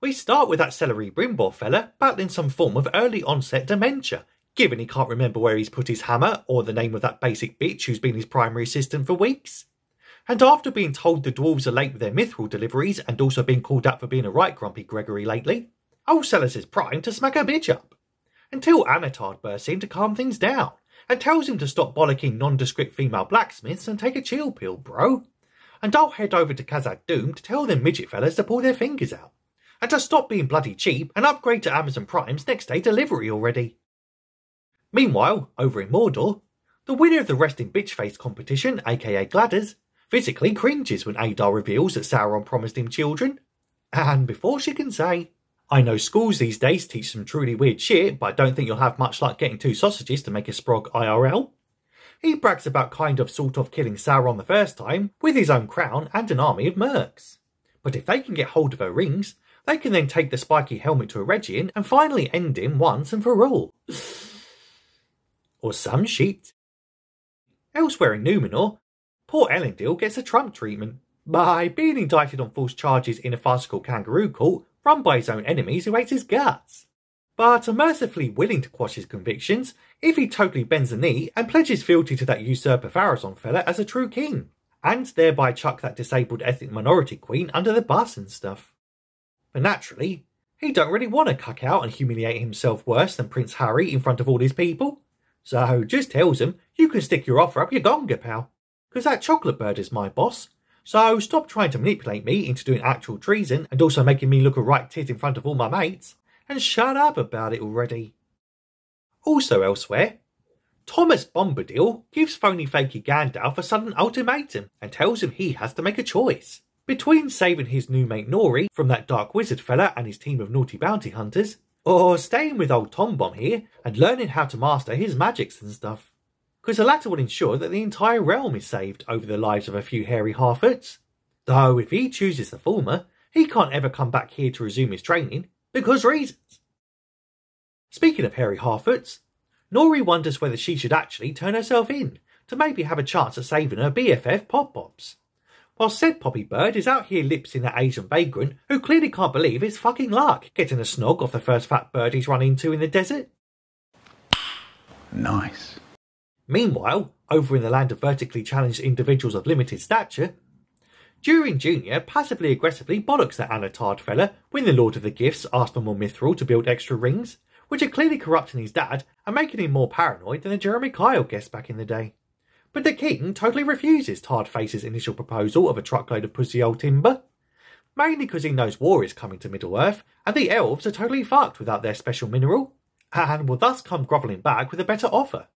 We start with that celery Brimbor fella battling some form of early onset dementia, given he can't remember where he's put his hammer or the name of that basic bitch who's been his primary assistant for weeks. And after being told the dwarves are late with their mithril deliveries and also being called out for being a right grumpy Gregory lately, old Sellers is primed to smack a bitch up. Until Anatard bursts in to calm things down and tells him to stop bollocking nondescript female blacksmiths and take a chill pill, bro. And I'll head over to Khazad Dûm to tell them midget fellas to pull their fingers out. And to stop being bloody cheap and upgrade to Amazon Prime's next day delivery already. Meanwhile, over in Mordor, the winner of the resting bitch face competition, aka Gladders, physically cringes when Adar reveals that Sauron promised him children. And before she can say, I know schools these days teach some truly weird shit, but I don't think you'll have much luck getting two sausages to make a sprog IRL. He brags about kind of sort of killing Sauron the first time with his own crown and an army of mercs. But if they can get hold of her rings, they can then take the spiky helmet to Eregion and finally end him once and for all. or some sheet. Elsewhere in Numenor, Poor Elendil gets a Trump treatment by being indicted on false charges in a farcical kangaroo court run by his own enemies who hate his guts. But are mercifully willing to quash his convictions if he totally bends the knee and pledges fealty to that usurper Pharazôn fella as a true king, and thereby chuck that disabled ethnic minority queen under the bus and stuff. But naturally, he don't really want to cuck out and humiliate himself worse than Prince Harry in front of all his people, so just tells him you can stick your offer up your gonga, pal because that chocolate bird is my boss. So stop trying to manipulate me into doing actual treason and also making me look a right tit in front of all my mates, and shut up about it already. Also elsewhere, Thomas Bombadil gives phony fakey Gandalf a sudden ultimatum and tells him he has to make a choice between saving his new mate Nori from that dark wizard fella and his team of naughty bounty hunters, or staying with old Tom Bomb here and learning how to master his magics and stuff because the latter would ensure that the entire realm is saved over the lives of a few hairy Harfoots. Though if he chooses the former, he can't ever come back here to resume his training, because reasons. Speaking of hairy Harfoots, Nori wonders whether she should actually turn herself in to maybe have a chance at saving her BFF Pop Pops. While said Poppy Bird is out here lipsing that Asian vagrant who clearly can't believe his fucking luck getting a snog off the first fat bird he's run into in the desert. Nice. Meanwhile, over in the land of vertically challenged individuals of limited stature, Durin Jr. passively aggressively bollocks that Anatard fella when the Lord of the Gifts asks for more mithril to build extra rings, which are clearly corrupting his dad and making him more paranoid than the Jeremy Kyle guest back in the day. But the king totally refuses Tardface's initial proposal of a truckload of pussy old timber, mainly because he knows war is coming to Middle Earth and the elves are totally fucked without their special mineral, and will thus come grovelling back with a better offer.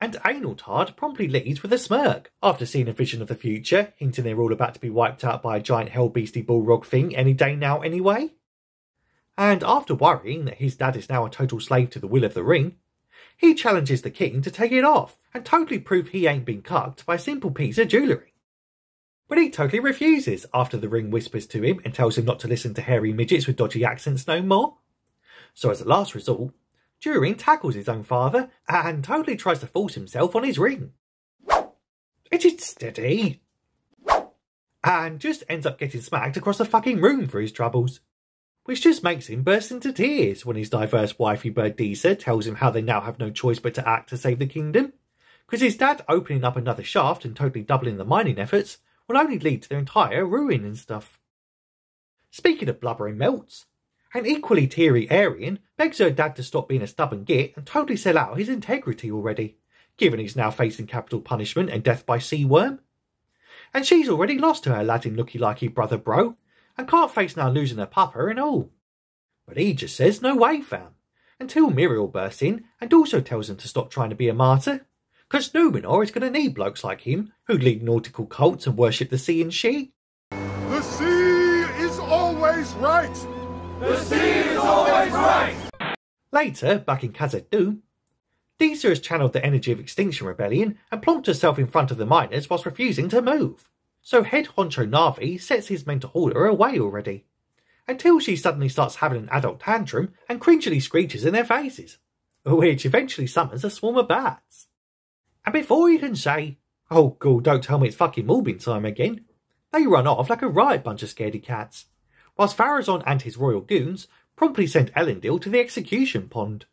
And Aniltard promptly leaves with a smirk. After seeing a vision of the future, hinting they're all about to be wiped out by a giant hell hellbeasty bullrog thing any day now anyway. And after worrying that his dad is now a total slave to the will of the ring, he challenges the king to take it off and totally prove he ain't been cucked by a simple piece of jewellery. But he totally refuses after the ring whispers to him and tells him not to listen to hairy midgets with dodgy accents no more. So as a last resort, Durin tackles his own father and totally tries to force himself on his ring. It is steady. And just ends up getting smacked across the fucking room for his troubles. Which just makes him burst into tears when his diverse wifey bird Disa tells him how they now have no choice but to act to save the kingdom. Because his dad opening up another shaft and totally doubling the mining efforts will only lead to their entire ruin and stuff. Speaking of blubbering melts, an equally teary Aryan begs her dad to stop being a stubborn git and totally sell out his integrity already, given he's now facing capital punishment and death by sea worm. And she's already lost to her Latin looky likey brother bro, and can't face now losing her papa and all. But he just says no way, fam, until Míriel bursts in and also tells him to stop trying to be a martyr. Cause Numenor is gonna need blokes like him who lead nautical cults and worship the sea and she. The sea is always right! The sea is always right! Later, back in Khazad Dûm, Disa has channeled the energy of Extinction Rebellion and plonked herself in front of the miners whilst refusing to move. So head honcho Narvi sets his men to haul her away already. Until she suddenly starts having an adult tantrum and cringily screeches in their faces, which eventually summons a swarm of bats. And before you can say, oh god, don't tell me it's fucking Morbin time again, they run off like a riot bunch of scaredy cats whilst Pharazôn and his royal goons promptly send Elendil to the execution pond.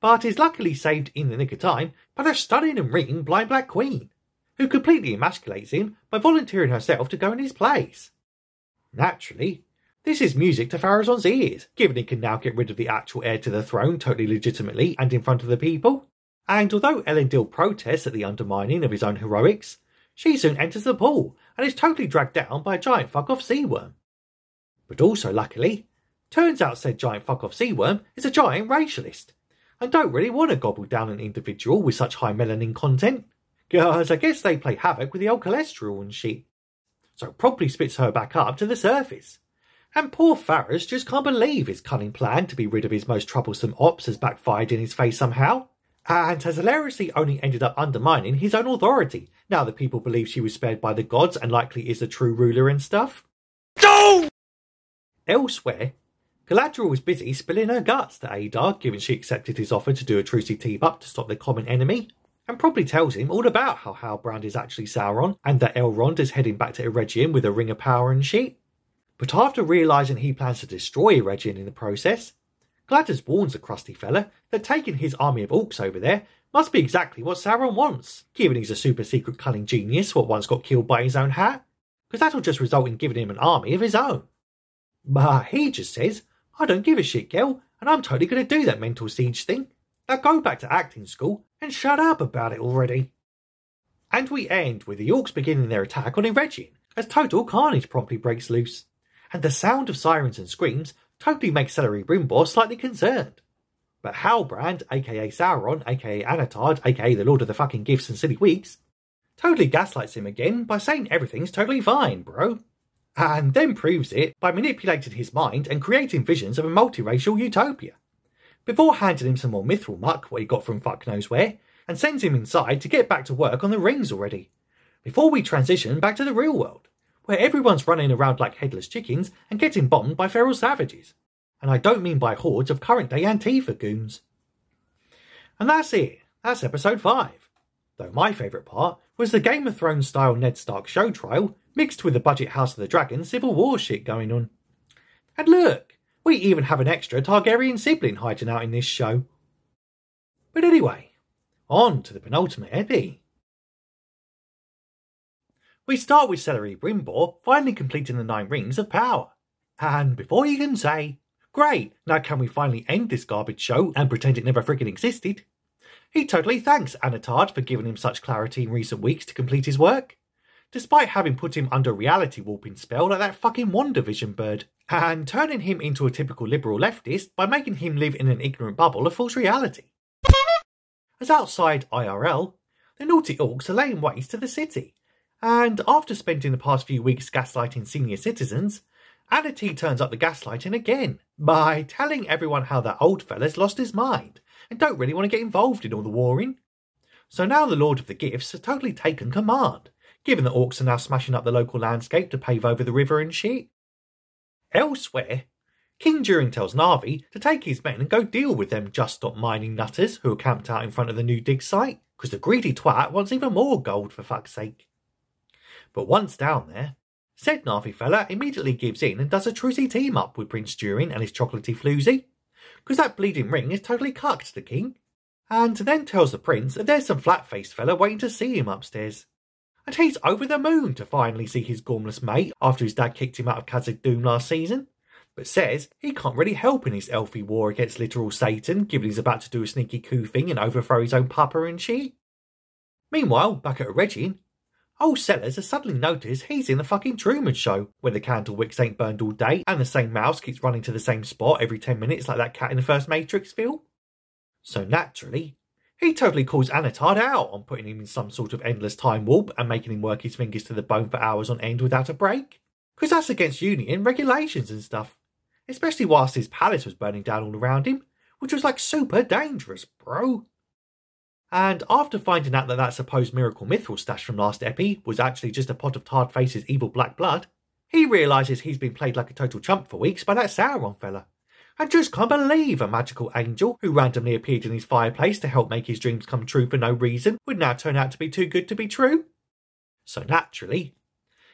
But is luckily saved in the nick of time by the stunning and ringing Blind Black Queen, who completely emasculates him by volunteering herself to go in his place. Naturally, this is music to Pharazôn's ears, given he can now get rid of the actual heir to the throne totally legitimately and in front of the people. And although Elendil protests at the undermining of his own heroics, she soon enters the pool and is totally dragged down by a giant fuck off sea worm. But also, luckily, turns out said giant fuck off sea worm is a giant racialist and don't really want to gobble down an individual with such high melanin content, because I guess they play havoc with the old cholesterol and shit. So promptly spits her back up to the surface. And poor Pharos just can't believe his cunning plan to be rid of his most troublesome ops has backfired in his face somehow, and has hilariously only ended up undermining his own authority, now that people believe she was spared by the gods and likely is a true ruler and stuff. No! Elsewhere, Galadriel was busy spilling her guts to Adar, given she accepted his offer to do a trucy team up to stop their common enemy, and probably tells him all about how Halbrand is actually Sauron and that Elrond is heading back to Eregion with a ring of power and shit. But after realising he plans to destroy Eregion in the process, Gladys warns the crusty fella that taking his army of orcs over there must be exactly what Sauron wants, given he's a super secret cunning genius what once got killed by his own hat, because that'll just result in giving him an army of his own. But he just says I don't give a shit, girl, and I'm totally going to do that mental siege thing. Now go back to acting school and shut up about it already. And we end with the Orcs beginning their attack on Eregion, as total carnage promptly breaks loose. And the sound of sirens and screams totally makes Celebrimbor slightly concerned. But Halbrand, aka Sauron, aka Anatard, aka the Lord of the fucking Gifts and Silly Weeks, totally gaslights him again by saying everything's totally fine, bro and then proves it by manipulating his mind and creating visions of a multiracial utopia. Before handing him some more mithril muck, what he got from fuck knows where, and sends him inside to get back to work on the rings already. Before we transition back to the real world, where everyone's running around like headless chickens and getting bombed by feral savages. And I don't mean by hordes of current day Antifa goons. And that's it. That's episode 5. Though my favourite part was the Game of Thrones style Ned Stark show trial mixed with the budget House of the Dragon Civil War shit going on. And look, we even have an extra Targaryen sibling hiding out in this show. But anyway, on to the penultimate epi. We start with Celery Brimbor finally completing the nine rings of power. And before you can say, great, now can we finally end this garbage show and pretend it never friggin' existed? He totally thanks Anatard for giving him such clarity in recent weeks to complete his work despite having put him under reality warping spell like that fucking WandaVision bird, and turning him into a typical liberal leftist by making him live in an ignorant bubble of false reality. As outside IRL, the naughty orcs are laying waste to the city, and after spending the past few weeks gaslighting senior citizens, Anati turns up the gaslighting again by telling everyone how that old fella's lost his mind and don't really want to get involved in all the warring. So now the Lord of the Gifts has totally taken command given that orcs are now smashing up the local landscape to pave over the river and shit. Elsewhere, King Durin tells Narvi to take his men and go deal with them just stop mining nutters who are camped out in front of the new dig site, because the greedy twat wants even more gold for fuck's sake. But once down there, said Narvi fella immediately gives in and does a trucy team up with Prince Durin and his chocolatey floozy, because that bleeding ring is totally cucked to the king, and then tells the prince that there's some flat-faced fella waiting to see him upstairs and he's over the moon to finally see his gormless mate after his dad kicked him out of Khazad Dûm last season, but says he can't really help in his elfy war against literal Satan, given he's about to do a sneaky coup thing and overthrow his own papa and she. Meanwhile, back at Eregion, old Sellers has suddenly noticed he's in the fucking Truman Show, where the candle wicks ain't burned all day and the same mouse keeps running to the same spot every 10 minutes like that cat in the first Matrix film. So naturally, he totally calls Anatard out on putting him in some sort of endless time warp and making him work his fingers to the bone for hours on end without a break. Because that's against union regulations and stuff. Especially whilst his palace was burning down all around him, which was like super dangerous, bro. And after finding out that that supposed miracle mithril stash from last epi was actually just a pot of Tardface's evil black blood, he realises he's been played like a total chump for weeks by that Sauron fella. I just can't believe a magical angel who randomly appeared in his fireplace to help make his dreams come true for no reason would now turn out to be too good to be true. So naturally,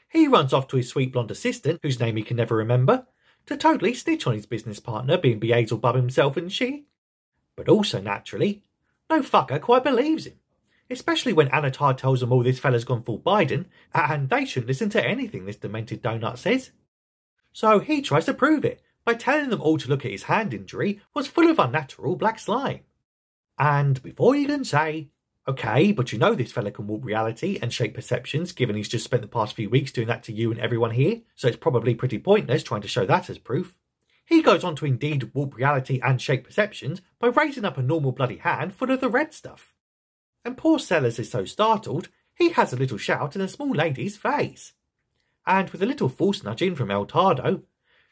he runs off to his sweet blonde assistant, whose name he can never remember, to totally snitch on his business partner being Beelzebub himself and she. But also, naturally, no fucker quite believes him. Especially when Annatar tells them all this fella's gone full Biden, and they shouldn't listen to anything this demented donut says. So he tries to prove it by telling them all to look at his hand injury was full of unnatural black slime. And before you can say, okay, but you know this fella can warp reality and shape perceptions, given he's just spent the past few weeks doing that to you and everyone here, so it's probably pretty pointless trying to show that as proof. He goes on to indeed warp reality and shape perceptions by raising up a normal bloody hand full of the red stuff. And poor Sellers is so startled, he has a little shout in a small lady's face. And with a little force nudging from El Tardo,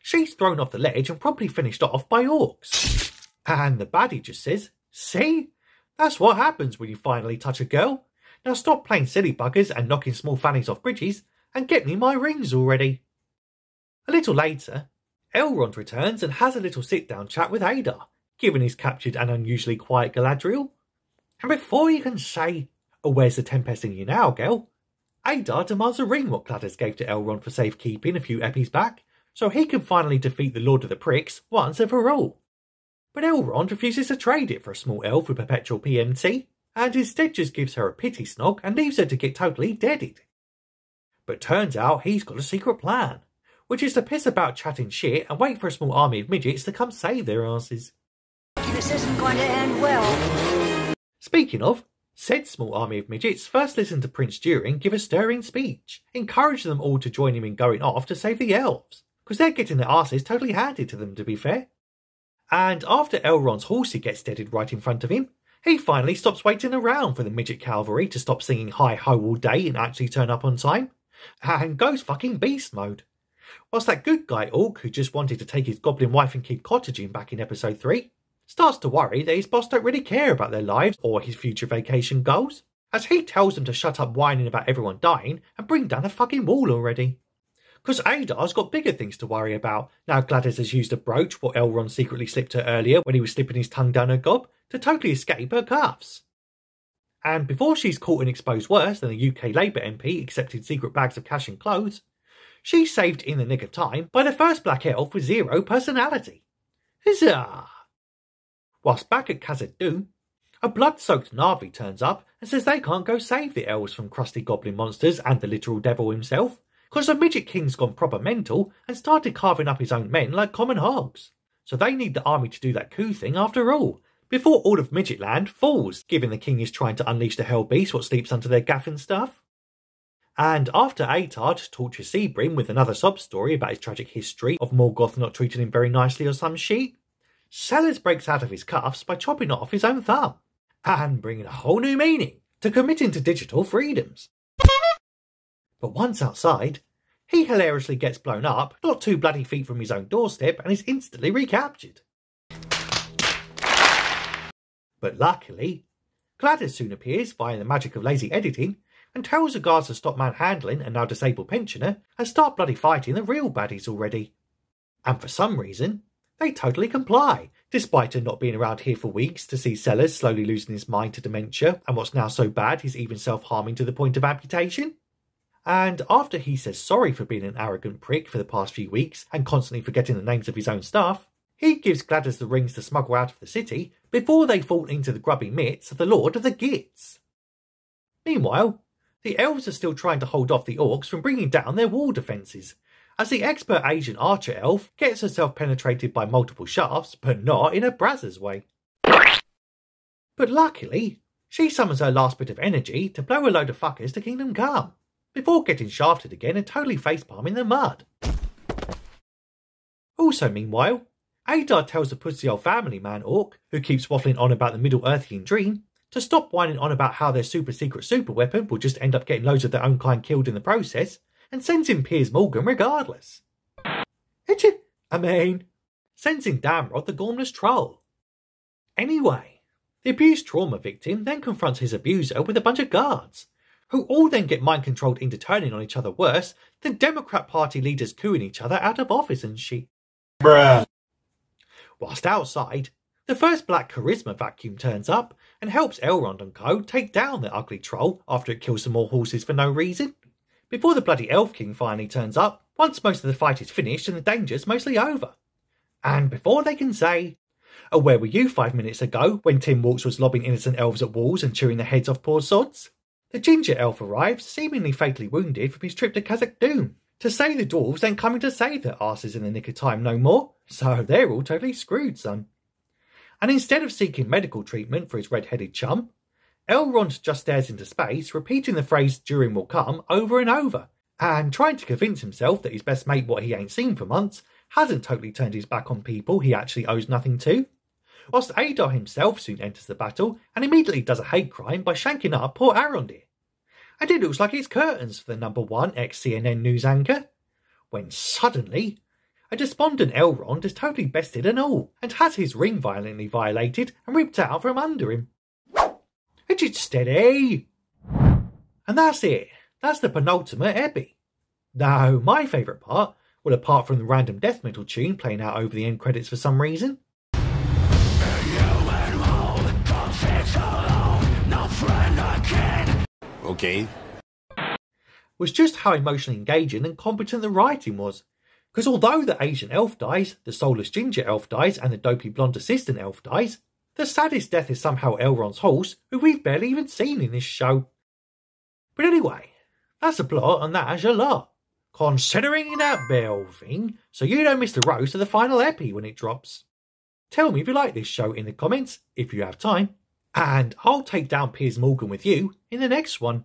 she's thrown off the ledge and promptly finished off by orcs. And the baddie just says, See? That's what happens when you finally touch a girl. Now stop playing silly buggers and knocking small fannies off bridges and get me my rings already. A little later, Elrond returns and has a little sit down chat with Adar, given he's captured an unusually quiet Galadriel. And before you can say, Oh, where's the Tempest in you now, girl? Adar demands a ring what Gladys gave to Elrond for safekeeping a few epis back, so he can finally defeat the Lord of the Pricks once and for all. But Elrond refuses to trade it for a small elf with perpetual PMT, and instead just gives her a pity snog and leaves her to get totally deaded. But turns out he's got a secret plan, which is to piss about chatting shit and wait for a small army of midgets to come save their asses. This isn't going to end well. Speaking of, said small army of midgets first listened to Prince Durin give a stirring speech, encouraging them all to join him in going off to save the elves, because they're getting their asses totally handed to them, to be fair. And after Elrond's horsey gets deaded right in front of him, he finally stops waiting around for the midget cavalry to stop singing Hi Ho all day and actually turn up on time, and goes fucking beast mode. Whilst that good guy Orc, who just wanted to take his goblin wife and kid cottaging back in episode 3, starts to worry that his boss don't really care about their lives or his future vacation goals, as he tells them to shut up whining about everyone dying and bring down the fucking wall already. Because Adar's got bigger things to worry about. Now Gladys has used a brooch, what Elrond secretly slipped her earlier when he was slipping his tongue down her gob, to totally escape her cuffs. And before she's caught and exposed worse than a UK Labour MP accepting secret bags of cash and clothes, she's saved in the nick of time by the first black elf with zero personality. Huzzah! Whilst back at Khazad Dûm, a blood-soaked Narvi turns up and says they can't go save the elves from crusty goblin monsters and the literal devil himself, because the Midget King's gone proper mental and started carving up his own men like common hogs. So they need the army to do that coup thing after all, before all of Midgetland falls, given the king is trying to unleash the hell beast what sleeps under their gaff and stuff. And after Atard tortures Sebring with another sob story about his tragic history of Morgoth not treating him very nicely or some shit, Sellers breaks out of his cuffs by chopping off his own thumb, and bringing a whole new meaning to committing to digital freedoms. But once outside, he hilariously gets blown up, not two bloody feet from his own doorstep, and is instantly recaptured. But luckily, Gladys soon appears via the magic of lazy editing and tells the guards to stop manhandling a now disabled pensioner and start bloody fighting the real baddies already. And for some reason, they totally comply, despite her not being around here for weeks to see Sellers slowly losing his mind to dementia and what's now so bad he's even self harming to the point of amputation. And after he says sorry for being an arrogant prick for the past few weeks and constantly forgetting the names of his own staff, he gives Gladys the rings to smuggle out of the city before they fall into the grubby mitts of the Lord of the Gits. Meanwhile, the elves are still trying to hold off the orcs from bringing down their wall defences, as the expert Asian archer elf gets herself penetrated by multiple shafts, but not in a Brazzers way. But luckily, she summons her last bit of energy to blow a load of fuckers to Kingdom Come before getting shafted again and totally facepalm in the mud. Also, meanwhile, Adar tells the pussy old family man orc, who keeps waffling on about the Middle Earthian dream, to stop whining on about how their super secret super weapon will just end up getting loads of their own kind killed in the process, and sends in Piers Morgan regardless. I mean, sends in Damrod the Gormless Troll. Anyway, the abused trauma victim then confronts his abuser with a bunch of guards, who all then get mind controlled into turning on each other worse than Democrat Party leaders cooing each other out of office and shit. Bruh. Whilst outside, the first black charisma vacuum turns up and helps Elrond and co take down the ugly troll after it kills some more horses for no reason. Before the bloody Elf King finally turns up, once most of the fight is finished and the danger's mostly over. And before they can say, Oh, where were you five minutes ago when Tim Walz was lobbing innocent elves at walls and chewing the heads off poor sods? The ginger elf arrives, seemingly fatally wounded from his trip to Khazad Dûm. to say the dwarves ain't coming to save their asses in the nick of time no more, so they're all totally screwed, son. And instead of seeking medical treatment for his red-headed chum, Elrond just stares into space, repeating the phrase Durin will come over and over, and trying to convince himself that his best mate what he ain't seen for months hasn't totally turned his back on people he actually owes nothing to. Whilst Adar himself soon enters the battle and immediately does a hate crime by shanking up poor Arondir. And it looks like it's curtains for the number one ex-CNN news anchor. When suddenly, a despondent Elrond is totally bested and all, and has his ring violently violated and ripped out from under him. It's steady! And that's it. That's the penultimate epi. Now, my favourite part, well, apart from the random death metal tune playing out over the end credits for some reason, Okay. was just how emotionally engaging and competent the writing was. Because although the Asian elf dies, the soulless ginger elf dies, and the dopey blonde assistant elf dies, the saddest death is somehow Elrond's horse, who we've barely even seen in this show. But anyway, that's the plot, and that's a lot. Considering that bell thing, so you don't miss the roast of the final epi when it drops. Tell me if you like this show in the comments, if you have time, and I'll take down Piers Morgan with you in the next one.